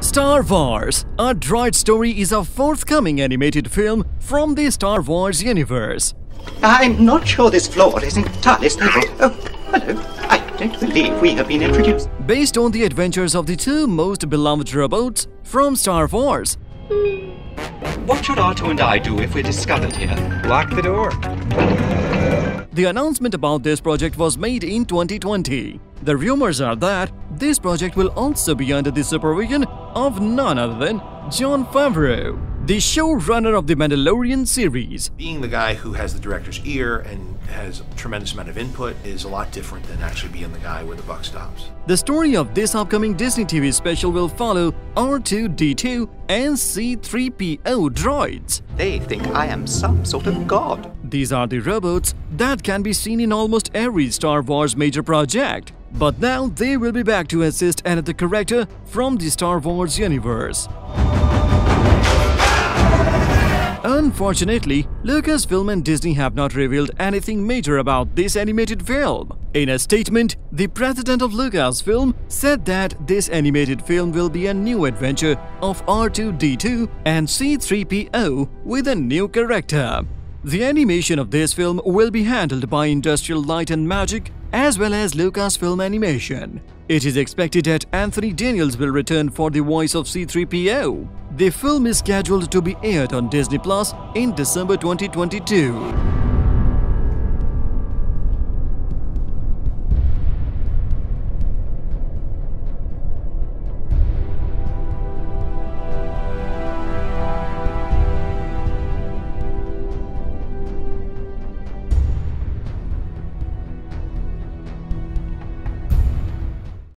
Star Wars A Droid Story is a forthcoming animated film from the Star Wars universe. I'm not sure this floor is entirely stable. Oh, hello. I don't believe we have been introduced. Based on the adventures of the two most beloved robots from Star Wars, What should R2 and I do if we're discovered here? Lock the door. The announcement about this project was made in 2020. The rumors are that this project will also be under the supervision of none other than Jon Favreau, the showrunner of the Mandalorian series. being the guy who has the director's ear and has a tremendous amount of input is a lot different than actually being the guy where the buck stops. The story of this upcoming Disney TV special will follow R2D2 and C3PO droids. They think I am some sort of god. These are the robots that can be seen in almost every Star Wars major project. But now they will be back to assist another character from the Star Wars universe. Unfortunately, Lucasfilm and Disney have not revealed anything major about this animated film. In a statement, the president of Lucasfilm said that this animated film will be a new adventure of R2D2 and C3PO with a new character. The animation of this film will be handled by Industrial Light and Magic as well as Lucasfilm Animation. It is expected that Anthony Daniels will return for the voice of C3PO. The film is scheduled to be aired on Disney Plus in December 2022.